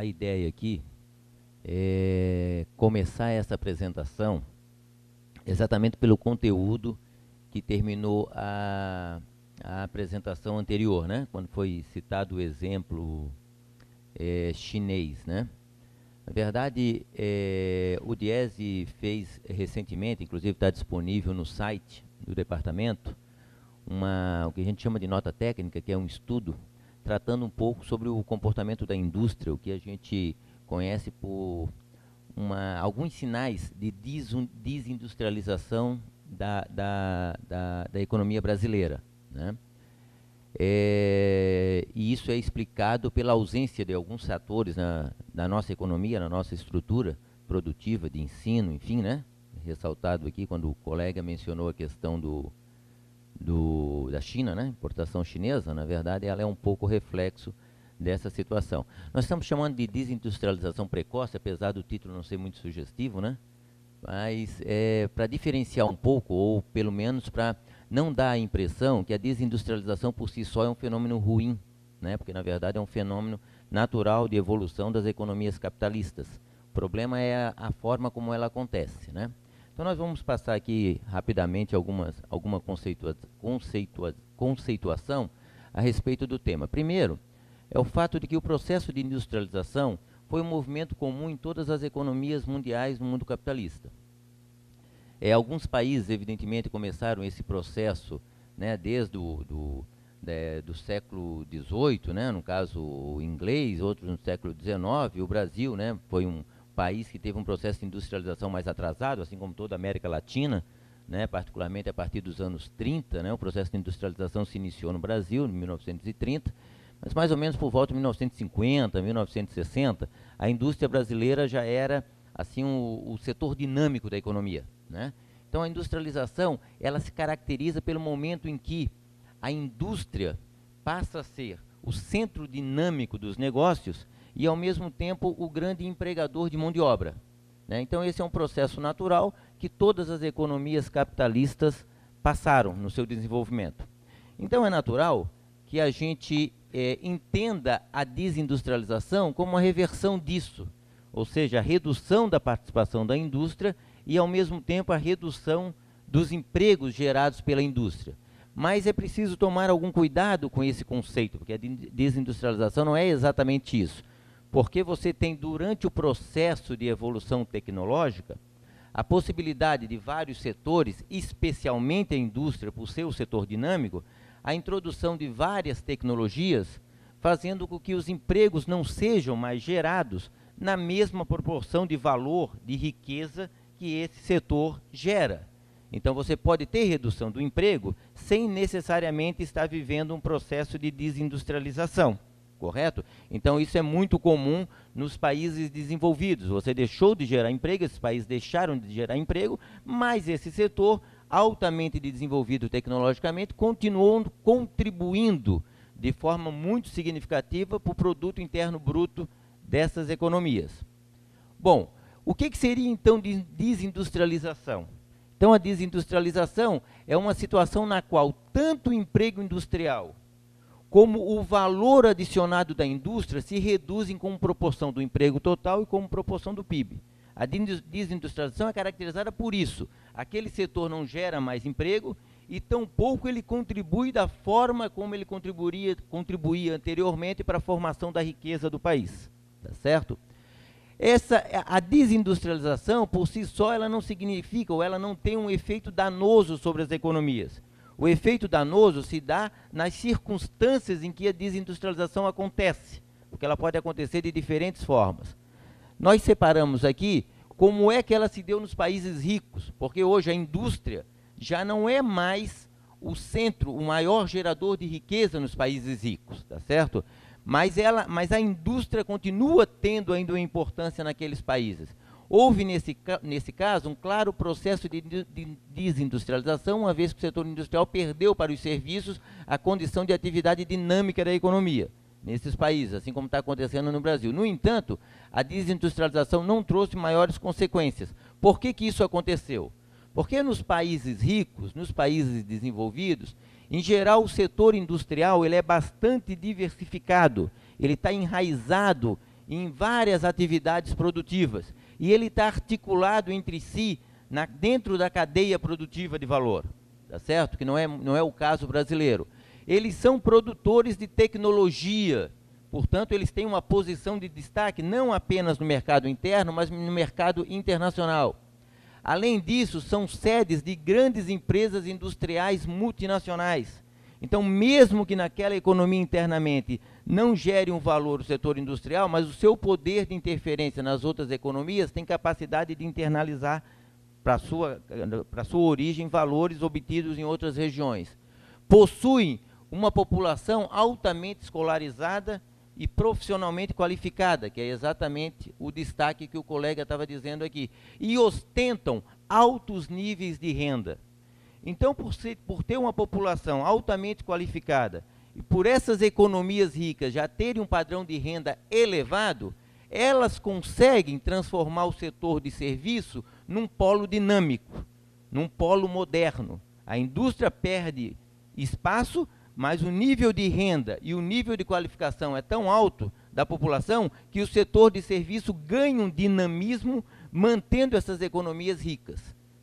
a, ideia aqui é começar essa apresentação exatamente pelo conteúdo que terminou a, a apresentação anterior, né? quando foi citado o exemplo é, chinês. Né? Na verdade, é, o Diese fez recentemente, inclusive está disponível no site do departamento, uma, o que a gente chama de nota técnica, que é um estudo tratando um pouco sobre o comportamento da indústria, o que a gente conhece por uma, alguns sinais de desindustrialização da, da, da, da economia brasileira. Né? É, e isso é explicado pela ausência de alguns setores na, na nossa economia, na nossa estrutura produtiva de ensino, enfim, né? ressaltado aqui quando o colega mencionou a questão do, do, da China, né? importação chinesa, na verdade, ela é um pouco reflexo dessa situação. Nós estamos chamando de desindustrialização precoce, apesar do título não ser muito sugestivo, né? mas é, para diferenciar um pouco, ou pelo menos para não dar a impressão que a desindustrialização por si só é um fenômeno ruim, né? porque na verdade é um fenômeno natural de evolução das economias capitalistas. O problema é a, a forma como ela acontece. Né? Então nós vamos passar aqui rapidamente algumas, alguma conceitua, conceitua, conceituação a respeito do tema. Primeiro, é o fato de que o processo de industrialização foi um movimento comum em todas as economias mundiais no mundo capitalista. É, alguns países, evidentemente, começaram esse processo né, desde o do, de, do século XVIII, né, no caso o inglês, outros no século XIX. O Brasil né, foi um país que teve um processo de industrialização mais atrasado, assim como toda a América Latina, né, particularmente a partir dos anos 30. Né, o processo de industrialização se iniciou no Brasil, em 1930 mas mais ou menos por volta de 1950, 1960, a indústria brasileira já era assim o, o setor dinâmico da economia. Né? Então a industrialização ela se caracteriza pelo momento em que a indústria passa a ser o centro dinâmico dos negócios e ao mesmo tempo o grande empregador de mão de obra. Né? Então esse é um processo natural que todas as economias capitalistas passaram no seu desenvolvimento. Então é natural que a gente é, entenda a desindustrialização como uma reversão disso, ou seja, a redução da participação da indústria e, ao mesmo tempo, a redução dos empregos gerados pela indústria. Mas é preciso tomar algum cuidado com esse conceito, porque a desindustrialização não é exatamente isso. Porque você tem, durante o processo de evolução tecnológica, a possibilidade de vários setores, especialmente a indústria, por ser o setor dinâmico, a introdução de várias tecnologias, fazendo com que os empregos não sejam mais gerados na mesma proporção de valor, de riqueza que esse setor gera. Então você pode ter redução do emprego sem necessariamente estar vivendo um processo de desindustrialização, correto? Então isso é muito comum nos países desenvolvidos. Você deixou de gerar emprego, esses países deixaram de gerar emprego, mas esse setor altamente desenvolvido tecnologicamente, continuam contribuindo de forma muito significativa para o produto interno bruto dessas economias. Bom, o que, que seria então de desindustrialização? Então a desindustrialização é uma situação na qual tanto o emprego industrial como o valor adicionado da indústria se reduzem como proporção do emprego total e como proporção do PIB. A desindustrialização é caracterizada por isso. Aquele setor não gera mais emprego e tampouco ele contribui da forma como ele contribuía, contribuía anteriormente para a formação da riqueza do país. Tá certo? Essa, a desindustrialização, por si só, ela não significa ou ela não tem um efeito danoso sobre as economias. O efeito danoso se dá nas circunstâncias em que a desindustrialização acontece, porque ela pode acontecer de diferentes formas. Nós separamos aqui como é que ela se deu nos países ricos, porque hoje a indústria já não é mais o centro, o maior gerador de riqueza nos países ricos, tá certo? Mas, ela, mas a indústria continua tendo ainda uma importância naqueles países. Houve, nesse, nesse caso, um claro processo de, de desindustrialização, uma vez que o setor industrial perdeu para os serviços a condição de atividade dinâmica da economia nesses países, assim como está acontecendo no Brasil. No entanto, a desindustrialização não trouxe maiores consequências. Por que, que isso aconteceu? Porque nos países ricos, nos países desenvolvidos, em geral o setor industrial ele é bastante diversificado ele está enraizado em várias atividades produtivas e ele está articulado entre si na, dentro da cadeia produtiva de valor, tá certo? Que não é, não é o caso brasileiro. Eles são produtores de tecnologia, portanto, eles têm uma posição de destaque não apenas no mercado interno, mas no mercado internacional. Além disso, são sedes de grandes empresas industriais multinacionais. Então, mesmo que naquela economia internamente não gere um valor o setor industrial, mas o seu poder de interferência nas outras economias tem capacidade de internalizar para sua para sua origem valores obtidos em outras regiões. Possuem uma população altamente escolarizada e profissionalmente qualificada, que é exatamente o destaque que o colega estava dizendo aqui, e ostentam altos níveis de renda. Então, por, ser, por ter uma população altamente qualificada e por essas economias ricas já terem um padrão de renda elevado, elas conseguem transformar o setor de serviço num polo dinâmico, num polo moderno. A indústria perde espaço, mas o nível de renda e o nível de qualificação é tão alto da população que o setor de serviço ganha um dinamismo mantendo essas economias ricas,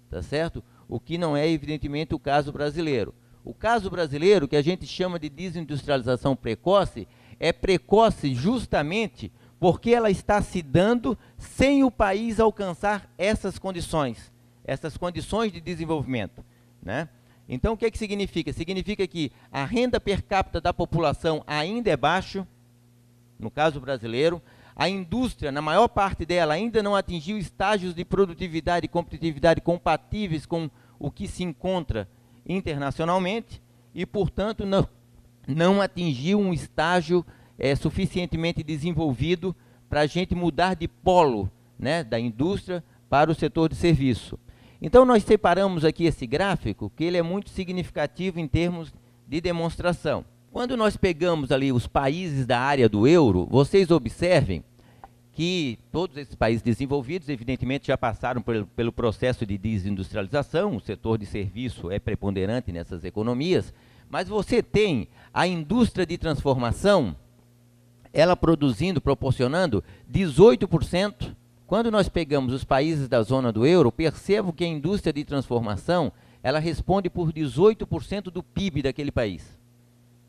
tá certo? O que não é evidentemente o caso brasileiro. O caso brasileiro, que a gente chama de desindustrialização precoce, é precoce justamente porque ela está se dando sem o país alcançar essas condições, essas condições de desenvolvimento, né? Então, o que, é que significa? Significa que a renda per capita da população ainda é baixo, no caso brasileiro, a indústria, na maior parte dela, ainda não atingiu estágios de produtividade e competitividade compatíveis com o que se encontra internacionalmente e, portanto, não, não atingiu um estágio é, suficientemente desenvolvido para a gente mudar de polo né, da indústria para o setor de serviço. Então nós separamos aqui esse gráfico, que ele é muito significativo em termos de demonstração. Quando nós pegamos ali os países da área do euro, vocês observem que todos esses países desenvolvidos, evidentemente, já passaram pelo, pelo processo de desindustrialização, o setor de serviço é preponderante nessas economias, mas você tem a indústria de transformação, ela produzindo, proporcionando 18% quando nós pegamos os países da zona do euro, percebo que a indústria de transformação, ela responde por 18% do PIB daquele país.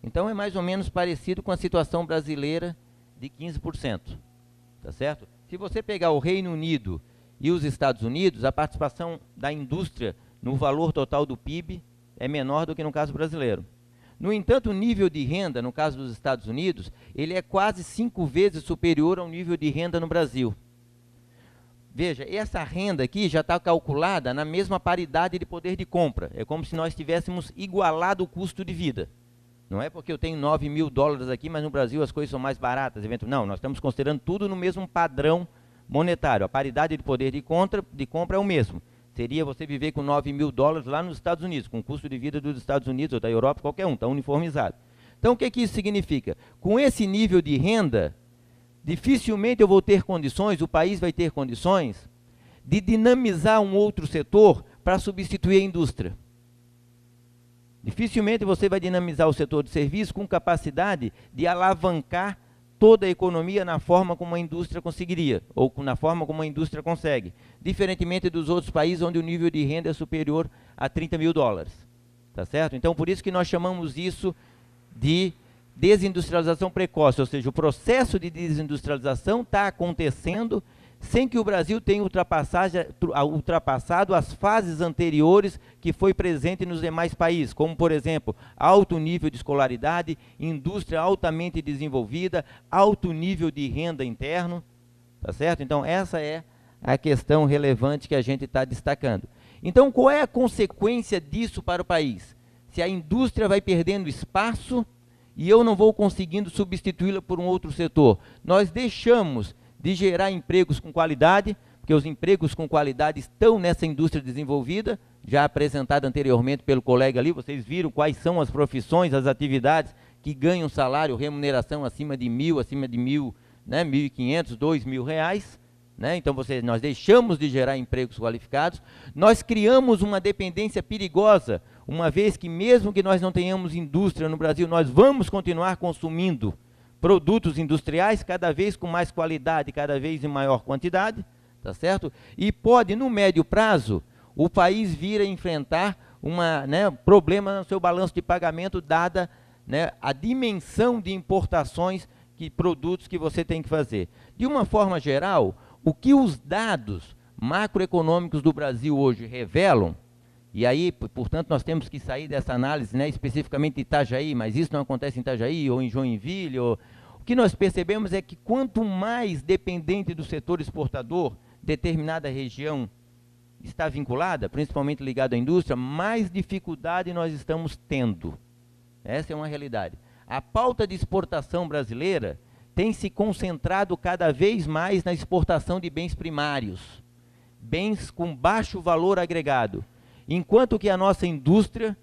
Então é mais ou menos parecido com a situação brasileira de 15%. Tá certo? Se você pegar o Reino Unido e os Estados Unidos, a participação da indústria no valor total do PIB é menor do que no caso brasileiro. No entanto, o nível de renda, no caso dos Estados Unidos, ele é quase cinco vezes superior ao nível de renda no Brasil. Veja, essa renda aqui já está calculada na mesma paridade de poder de compra. É como se nós tivéssemos igualado o custo de vida. Não é porque eu tenho 9 mil dólares aqui, mas no Brasil as coisas são mais baratas. Não, nós estamos considerando tudo no mesmo padrão monetário. A paridade de poder de, contra, de compra é o mesmo. Seria você viver com 9 mil dólares lá nos Estados Unidos, com o custo de vida dos Estados Unidos ou da Europa, qualquer um, está uniformizado. Então, o que, que isso significa? Com esse nível de renda, dificilmente eu vou ter condições, o país vai ter condições, de dinamizar um outro setor para substituir a indústria. Dificilmente você vai dinamizar o setor de serviço com capacidade de alavancar toda a economia na forma como a indústria conseguiria, ou na forma como a indústria consegue, diferentemente dos outros países onde o nível de renda é superior a 30 mil dólares. Tá certo? Então, por isso que nós chamamos isso de desindustrialização precoce, ou seja, o processo de desindustrialização está acontecendo sem que o Brasil tenha ultrapassado as fases anteriores que foi presente nos demais países, como, por exemplo, alto nível de escolaridade, indústria altamente desenvolvida, alto nível de renda interno, tá certo? Então, essa é a questão relevante que a gente está destacando. Então, qual é a consequência disso para o país? Se a indústria vai perdendo espaço, e eu não vou conseguindo substituí-la por um outro setor. Nós deixamos de gerar empregos com qualidade, porque os empregos com qualidade estão nessa indústria desenvolvida, já apresentada anteriormente pelo colega ali, vocês viram quais são as profissões, as atividades que ganham salário, remuneração acima de mil, acima de mil, né, mil e quinhentos, dois mil reais. Né? Então, você, nós deixamos de gerar empregos qualificados, nós criamos uma dependência perigosa, uma vez que mesmo que nós não tenhamos indústria no Brasil, nós vamos continuar consumindo produtos industriais, cada vez com mais qualidade, cada vez em maior quantidade, tá certo? E pode, no médio prazo, o país vir a enfrentar uma, né, problema no seu balanço de pagamento, dada né, a dimensão de importações que produtos que você tem que fazer. De uma forma geral, o que os dados macroeconômicos do Brasil hoje revelam, e aí, portanto, nós temos que sair dessa análise né, especificamente de Itajaí, mas isso não acontece em Itajaí ou em Joinville. Ou... O que nós percebemos é que quanto mais dependente do setor exportador determinada região está vinculada, principalmente ligado à indústria, mais dificuldade nós estamos tendo. Essa é uma realidade. A pauta de exportação brasileira tem se concentrado cada vez mais na exportação de bens primários, bens com baixo valor agregado, enquanto que a nossa indústria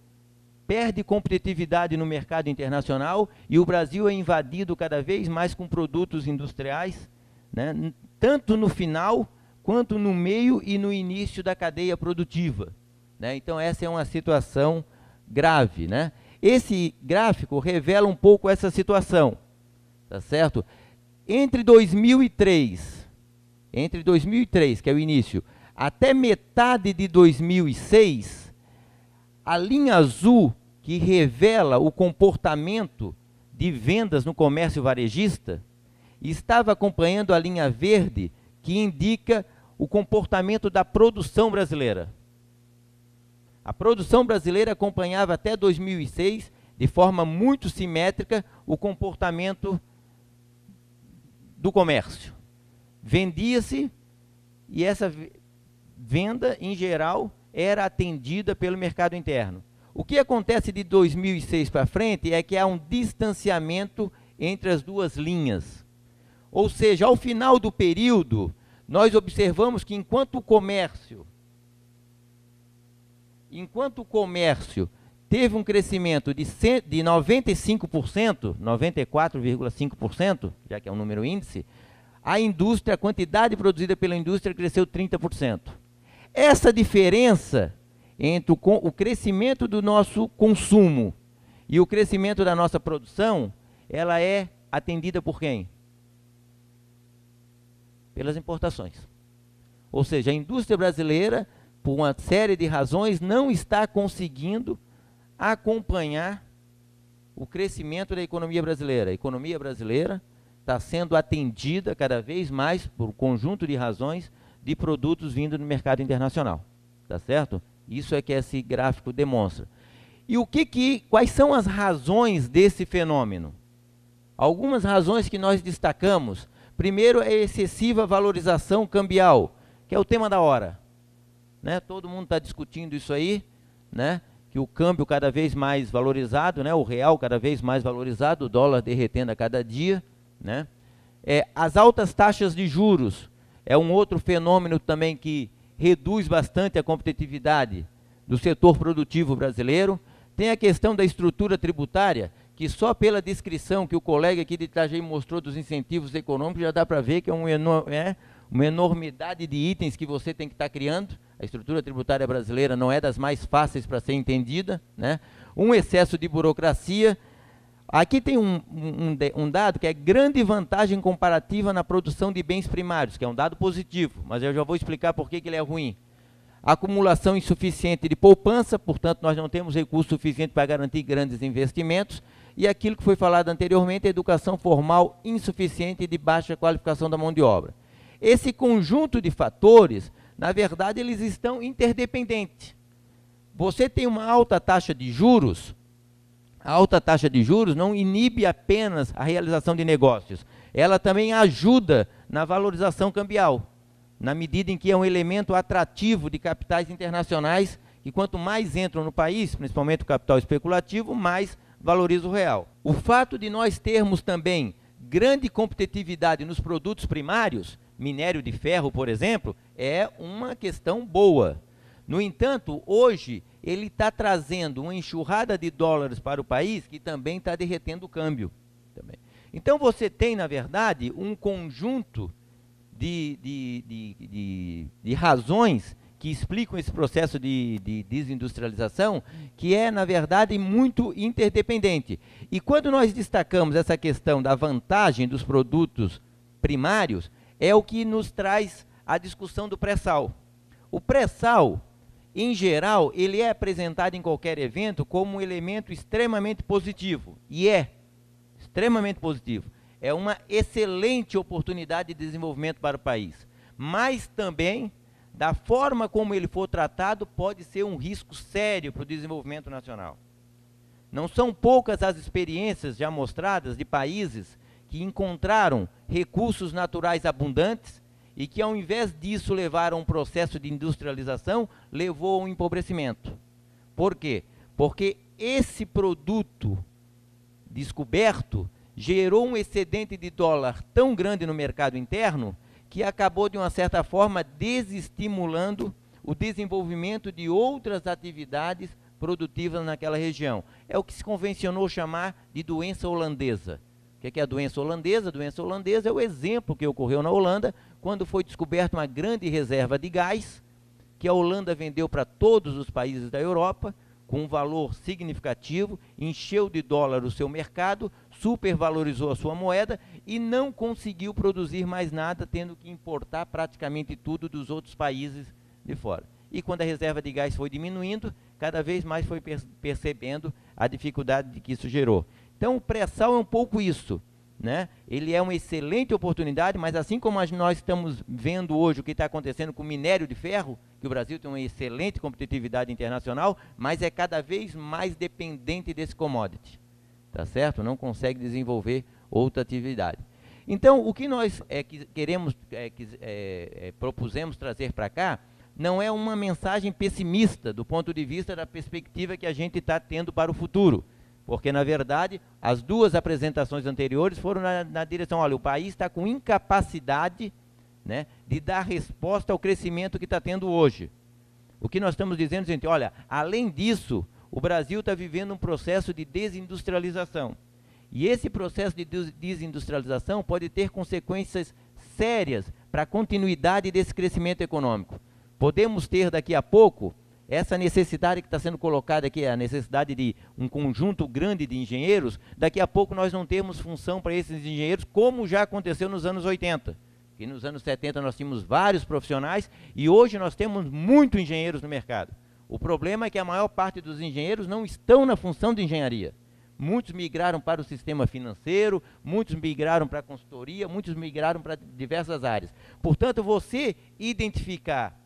perde competitividade no mercado internacional e o Brasil é invadido cada vez mais com produtos industriais, né, tanto no final quanto no meio e no início da cadeia produtiva. Né? Então, essa é uma situação grave. Né? Esse gráfico revela um pouco essa situação. Tá certo? Entre 2003, entre 2003, que é o início, até metade de 2006, a linha azul que revela o comportamento de vendas no comércio varejista estava acompanhando a linha verde que indica o comportamento da produção brasileira. A produção brasileira acompanhava até 2006, de forma muito simétrica, o comportamento do comércio. Vendia-se e essa venda, em geral, era atendida pelo mercado interno. O que acontece de 2006 para frente é que há um distanciamento entre as duas linhas. Ou seja, ao final do período, nós observamos que enquanto o comércio, enquanto o comércio teve um crescimento de, de 95%, 94,5%, já que é um número índice, a indústria, a quantidade produzida pela indústria cresceu 30%. Essa diferença entre o, o crescimento do nosso consumo e o crescimento da nossa produção, ela é atendida por quem? pelas importações. Ou seja, a indústria brasileira, por uma série de razões, não está conseguindo acompanhar o crescimento da economia brasileira. A economia brasileira está sendo atendida cada vez mais por um conjunto de razões de produtos vindo do mercado internacional. Tá certo? Isso é que esse gráfico demonstra. E o que que, quais são as razões desse fenômeno? Algumas razões que nós destacamos Primeiro é excessiva valorização cambial, que é o tema da hora. Né? Todo mundo está discutindo isso aí, né? que o câmbio cada vez mais valorizado, né? o real cada vez mais valorizado, o dólar derretendo a cada dia. Né? É, as altas taxas de juros é um outro fenômeno também que reduz bastante a competitividade do setor produtivo brasileiro. Tem a questão da estrutura tributária, que só pela descrição que o colega aqui de Itajaí mostrou dos incentivos econômicos já dá para ver que é, um é, uma enormidade de itens que você tem que estar tá criando. A estrutura tributária brasileira não é das mais fáceis para ser entendida. Né? Um excesso de burocracia. Aqui tem um, um, um, dado que é grande vantagem comparativa na produção de bens primários, que é um dado positivo, mas eu já vou explicar por que, que ele é ruim acumulação insuficiente de poupança, portanto, nós não temos recurso suficiente para garantir grandes investimentos, e aquilo que foi falado anteriormente, educação formal insuficiente e de baixa qualificação da mão de obra. Esse conjunto de fatores, na verdade, eles estão interdependentes. Você tem uma alta taxa de juros, a alta taxa de juros não inibe apenas a realização de negócios, ela também ajuda na valorização cambial, na medida em que é um elemento atrativo de capitais internacionais, e quanto mais entram no país, principalmente o capital especulativo, mais valoriza o real. O fato de nós termos também grande competitividade nos produtos primários, minério de ferro, por exemplo, é uma questão boa. No entanto, hoje ele está trazendo uma enxurrada de dólares para o país que também está derretendo o câmbio. Também. Então você tem, na verdade, um conjunto de, de, de, de, razões que explicam esse processo de, de desindustrialização, que é, na verdade, muito interdependente. E quando nós destacamos essa questão da vantagem dos produtos primários, é o que nos traz a discussão do pré-sal. O pré-sal, em geral, ele é apresentado em qualquer evento como um elemento extremamente positivo, e é extremamente positivo. É uma excelente oportunidade de desenvolvimento para o país. Mas também da forma como ele for tratado, pode ser um risco sério para o desenvolvimento nacional. Não são poucas as experiências já mostradas de países que encontraram recursos naturais abundantes e que, ao invés disso, levaram um processo de industrialização, levou ao empobrecimento. Por quê? Porque esse produto descoberto gerou um excedente de dólar tão grande no mercado interno que acabou, de uma certa forma, desestimulando o desenvolvimento de outras atividades produtivas naquela região. É o que se convencionou chamar de doença holandesa. O que é a doença holandesa? A doença holandesa é o exemplo que ocorreu na Holanda, quando foi descoberta uma grande reserva de gás, que a Holanda vendeu para todos os países da Europa, com um valor significativo, encheu de dólar o seu mercado, supervalorizou a sua moeda e não conseguiu produzir mais nada, tendo que importar praticamente tudo dos outros países de fora. E quando a reserva de gás foi diminuindo, cada vez mais foi percebendo a dificuldade que isso gerou. Então, o pré-sal é um pouco isso. Né? Ele é uma excelente oportunidade, mas assim como nós estamos vendo hoje o que está acontecendo com o minério de ferro, que o Brasil tem uma excelente competitividade internacional, mas é cada vez mais dependente desse commodity, tá certo? Não consegue desenvolver outra atividade. Então, o que nós é, que queremos, é, que, é propusemos trazer para cá, não é uma mensagem pessimista do ponto de vista da perspectiva que a gente está tendo para o futuro porque, na verdade, as duas apresentações anteriores foram na, na direção, olha, o país está com incapacidade né, de dar resposta ao crescimento que está tendo hoje. O que nós estamos dizendo, gente, olha, além disso, o Brasil está vivendo um processo de desindustrialização. E esse processo de desindustrialização pode ter consequências sérias para a continuidade desse crescimento econômico. Podemos ter daqui a pouco essa necessidade que está sendo colocada aqui, a necessidade de um conjunto grande de engenheiros, daqui a pouco nós não temos função para esses engenheiros, como já aconteceu nos anos 80. Que nos anos 70 nós tínhamos vários profissionais e hoje nós temos muitos engenheiros no mercado. O problema é que a maior parte dos engenheiros não estão na função de engenharia. Muitos migraram para o sistema financeiro, muitos migraram para a consultoria, muitos migraram para diversas áreas. Portanto, você identificar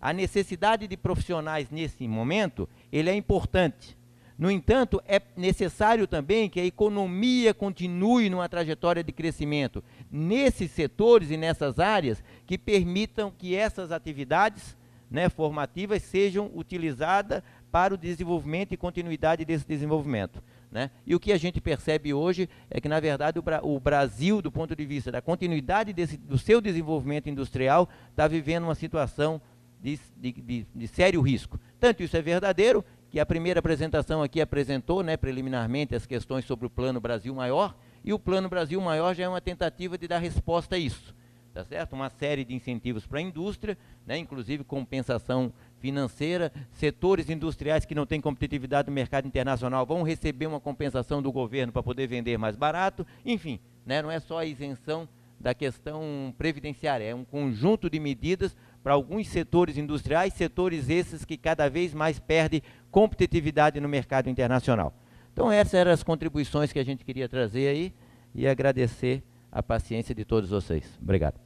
a necessidade de profissionais nesse momento, ele é importante. No entanto, é necessário também que a economia continue numa trajetória de crescimento nesses setores e nessas áreas que permitam que essas atividades né, formativas sejam utilizadas para o desenvolvimento e continuidade desse desenvolvimento. Né? E o que a gente percebe hoje é que, na verdade, o, Bra o Brasil, do ponto de vista da continuidade desse, do seu desenvolvimento industrial, está vivendo uma situação de, de, de, sério risco. Tanto isso é verdadeiro, que a primeira apresentação aqui apresentou, né, preliminarmente, as questões sobre o Plano Brasil Maior, e o Plano Brasil Maior já é uma tentativa de dar resposta a isso. Tá certo? Uma série de incentivos para a indústria, né, inclusive compensação financeira, setores industriais que não têm competitividade no mercado internacional vão receber uma compensação do governo para poder vender mais barato, enfim, né, não é só a isenção da questão previdenciária, é um conjunto de medidas para alguns setores industriais, setores esses que cada vez mais perdem competitividade no mercado internacional. Então essas eram as contribuições que a gente queria trazer aí e agradecer a paciência de todos vocês. Obrigado.